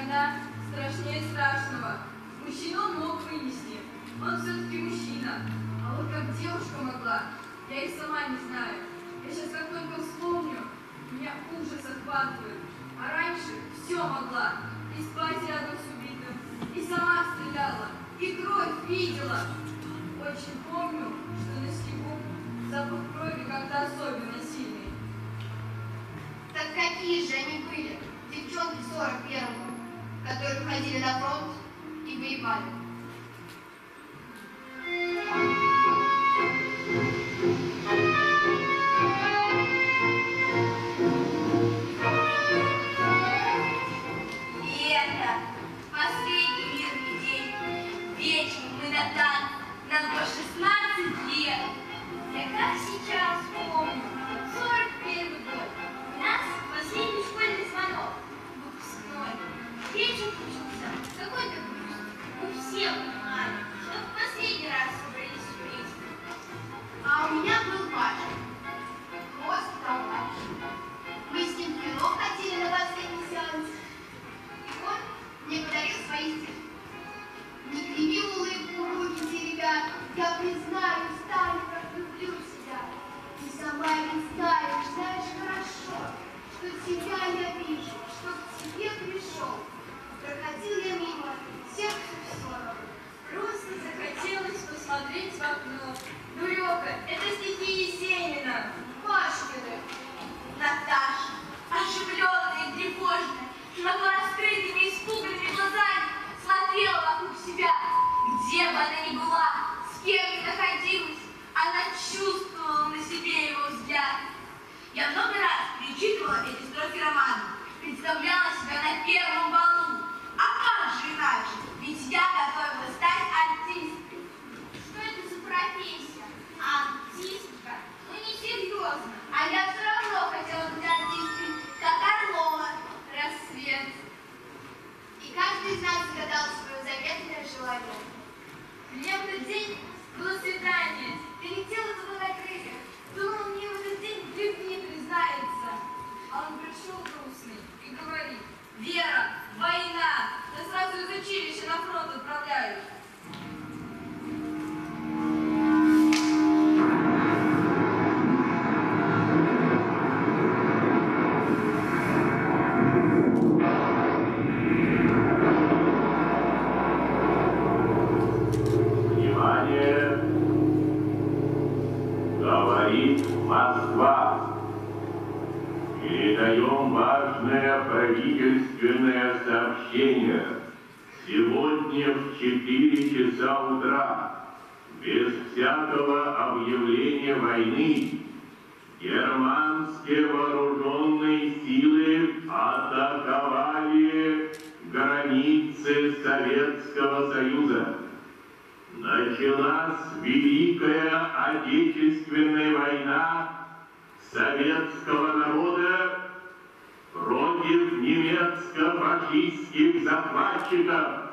она страшнее страшного. Мужчину он мог вынести, он все-таки мужчина. А вот как девушка могла, я и сама не знаю. Я сейчас как только вспомню, меня ужас отхватывает. А раньше все могла. И спать рядом с убитым, и сама стреляла, и кровь видела. Очень помню, что на снегу запах крови как-то особенно сильный. Так какие же они были, девчонки 41-го? которые выходили на фронт и воевали. войны германские вооруженные силы атаковали границы Советского Союза. Началась Великая Отечественная война советского народа против немецко-фашистских захватчиков.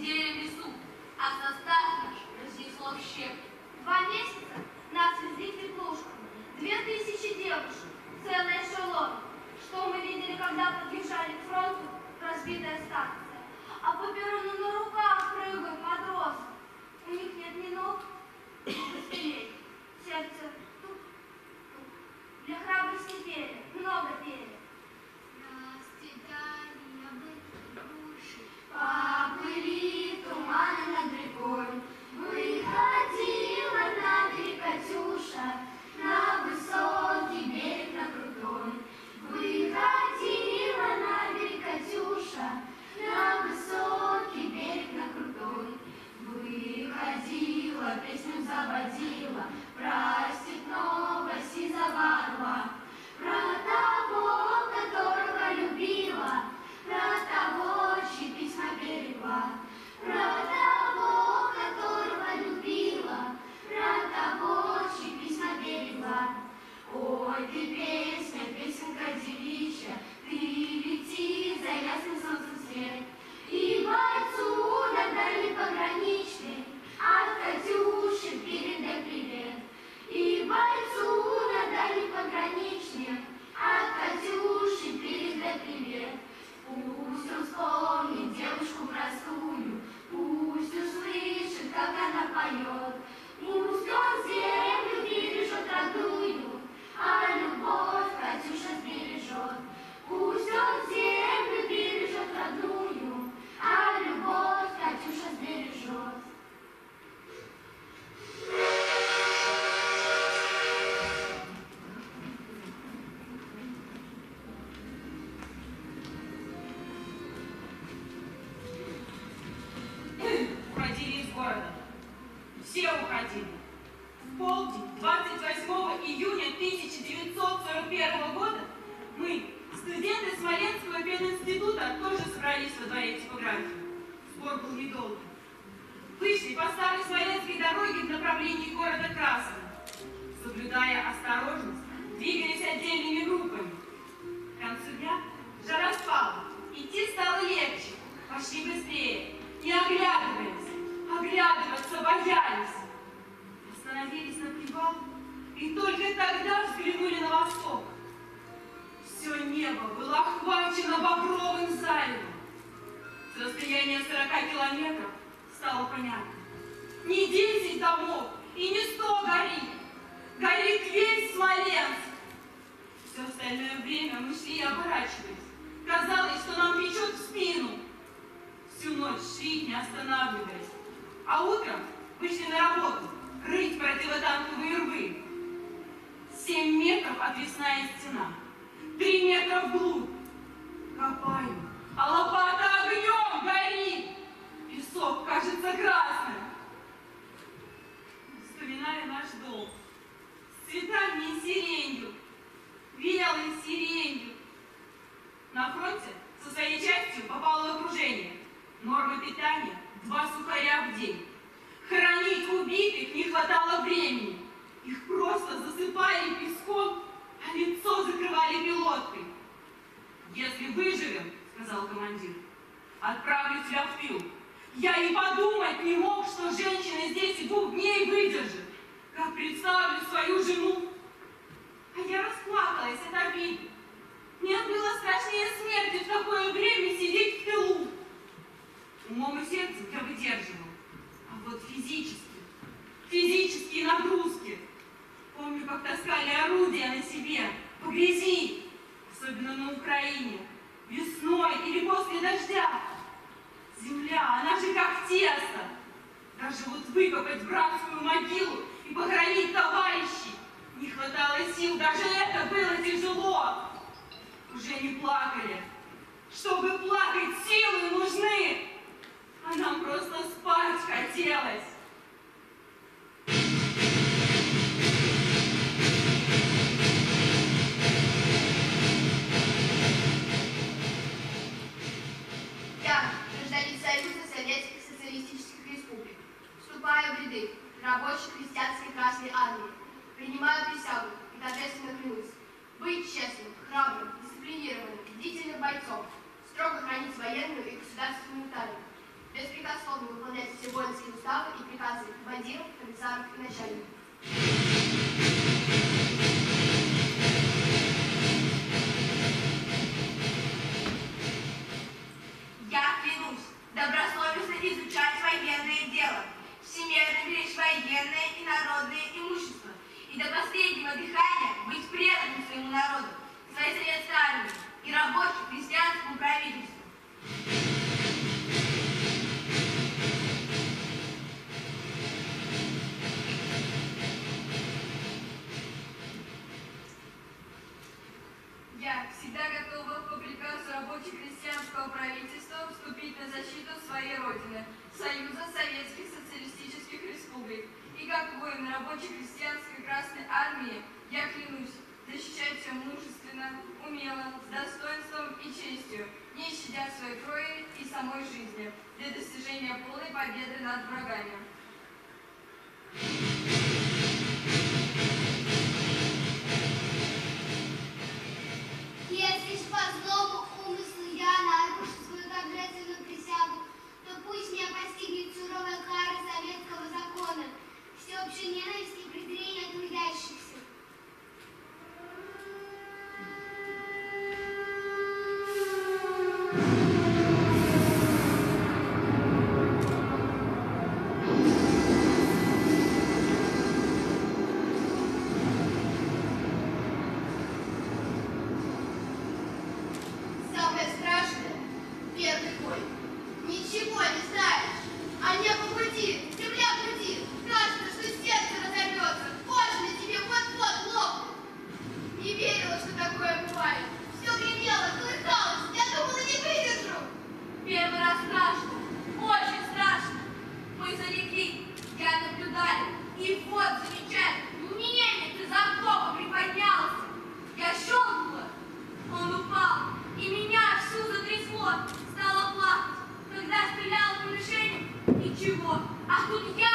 сидели в лесу, а состав наш разнесло в щепки. Два месяца нас везли петлушками, две тысячи девушек, целый эшелон. Что мы видели, когда подъезжали к фронту, разбитая станция. А по перрону на руках прыгают матросы. У них нет ни ног, ни костылей. Сердце туп, туп. Для храбрости перья, много перья. Нас кидали, я бы души. I didn't. Взглянули на восток. Все небо было охвачено багровым заревом. С расстояния 40 километров стало понятно. Не 10 домов и не 100 горит. Горит весь Смоленск. Все остальное время мы шли и оборачивались. Казалось, что нам печет в спину. Всю ночь шли, не останавливаясь. А утром вышли на работу рыть противотанковые рвы. Семь метров отвесная стена. Три метра вглубь. Копаю, а лопата огнем горит. Песок кажется красным. Изучать военное дело, всемерно беречь военное и народное имущество. И до последнего дыхания быть преданным своему народу, своей советской армии и рабочему крестьянскому правительству. Я всегда готова по приказу рабоче-крестьянского правительства. вступить на защиту своей Родины, Союза Советских Социалистических Республик. И как воин рабоче-крестьянской Красной Армии я клянусь защищать все мужественно, умело, с достоинством и честью, не щадя своей крови и самой жизни, для достижения полной победы над врагами. enseñar a Стала плакать, когда стреляла по мишеням. Ничего, а тут я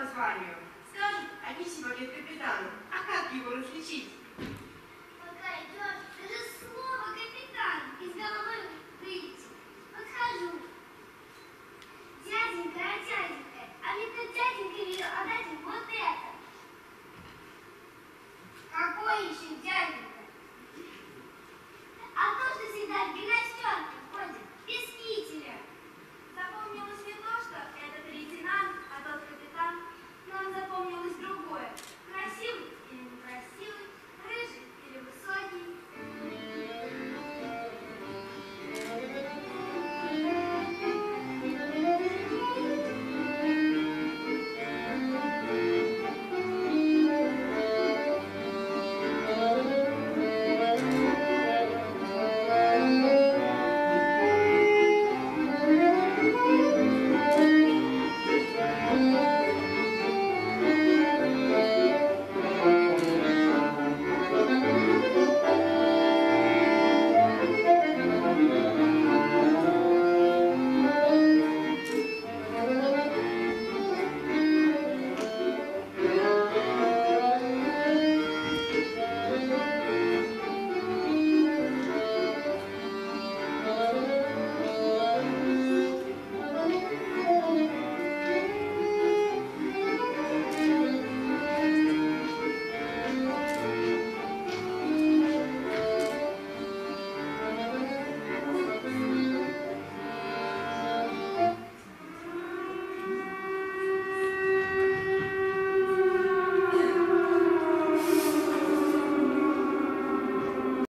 названию. Скажут они сегодня капитану, а как его различить?